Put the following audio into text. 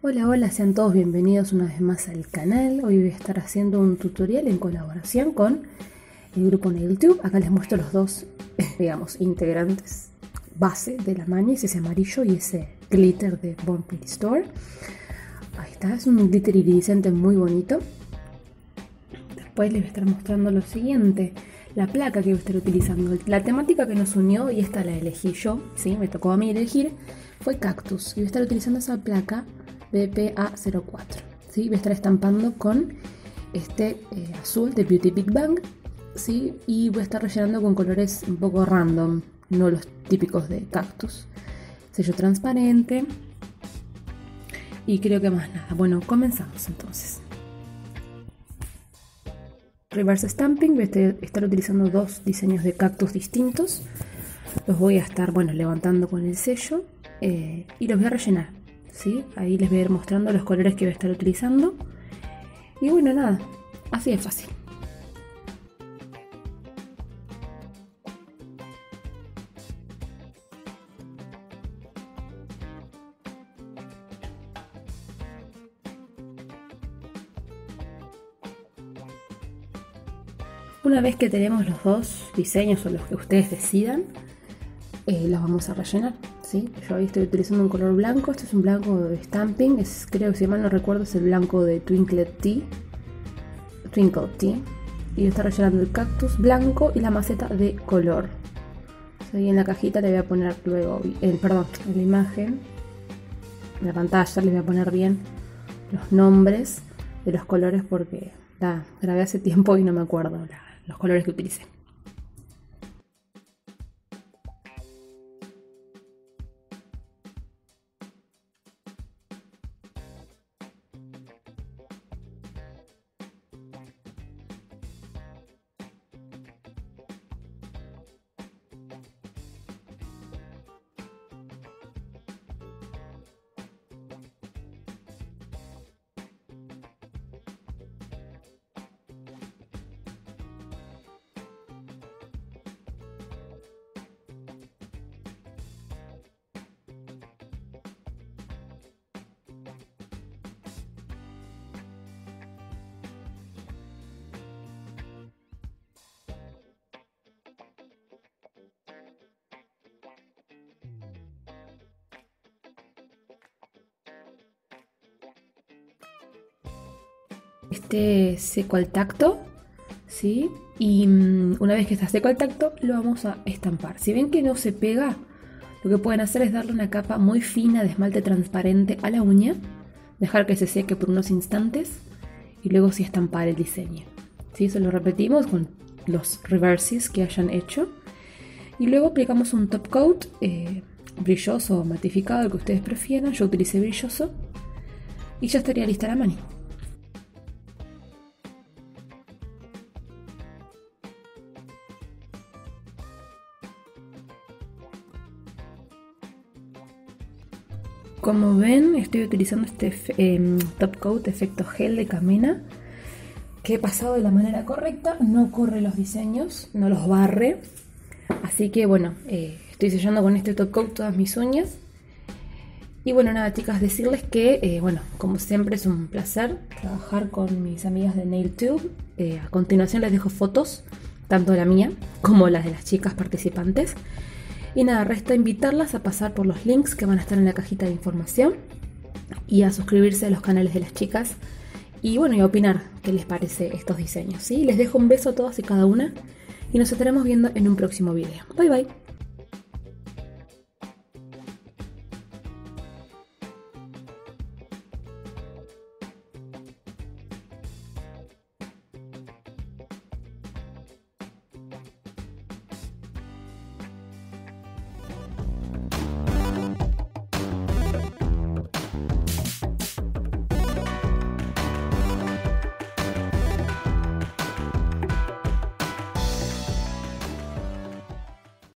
Hola, hola, sean todos bienvenidos una vez más al canal. Hoy voy a estar haciendo un tutorial en colaboración con el grupo NailTube. Acá les muestro los dos, digamos, integrantes base de la mani, es ese amarillo y ese glitter de Born Pretty Store. Ahí está, es un glitter iridiscente muy bonito. Después les voy a estar mostrando lo siguiente, la placa que voy a estar utilizando. La temática que nos unió, y esta la elegí yo, ¿sí? me tocó a mí elegir, fue cactus. Y voy a estar utilizando esa placa BPA04. ¿sí? Voy a estar estampando con este eh, azul de Beauty Big Bang. ¿sí? Y voy a estar rellenando con colores un poco random, no los típicos de cactus. Sello transparente. Y creo que más nada. Bueno, comenzamos entonces. Reverse Stamping, voy a estar utilizando dos diseños de cactus distintos. Los voy a estar, bueno, levantando con el sello eh, y los voy a rellenar. Ahí les voy a ir mostrando los colores que voy a estar utilizando. Y bueno, nada, así es fácil. Una vez que tenemos los dos diseños o los que ustedes decidan, eh, los vamos a rellenar. Yo ahí estoy utilizando un color blanco, este es un blanco de stamping, es, creo que si mal no recuerdo es el blanco de Twinkle Tea. Twinkle Tea. Y está rellenando el cactus blanco y la maceta de color. Ahí en la cajita le voy a poner luego, el, perdón, en la imagen, en la pantalla les voy a poner bien los nombres de los colores porque la grabé hace tiempo y no me acuerdo los colores que utilicé. Esté seco al tacto, ¿sí? Y mm, una vez que está seco al tacto, lo vamos a estampar. Si ven que no se pega, lo que pueden hacer es darle una capa muy fina de esmalte transparente a la uña, dejar que se seque por unos instantes y luego sí estampar el diseño. ¿Sí? Eso lo repetimos con los reverses que hayan hecho. Y luego aplicamos un top coat eh, brilloso o matificado, el que ustedes prefieran. Yo utilicé brilloso. Y ya estaría lista la mani. Como ven, estoy utilizando este em, top coat efecto gel de camina que he pasado de la manera correcta, no corre los diseños, no los barre. Así que bueno, eh, estoy sellando con este top coat todas mis uñas. Y bueno, nada chicas, decirles que, eh, bueno, como siempre es un placer trabajar con mis amigas de NailTube. Eh, a continuación les dejo fotos, tanto la mía como las de las chicas participantes. Y nada, resta invitarlas a pasar por los links que van a estar en la cajita de información y a suscribirse a los canales de las chicas y bueno, y a opinar qué les parece estos diseños. ¿sí? Les dejo un beso a todas y cada una y nos estaremos viendo en un próximo video. Bye bye.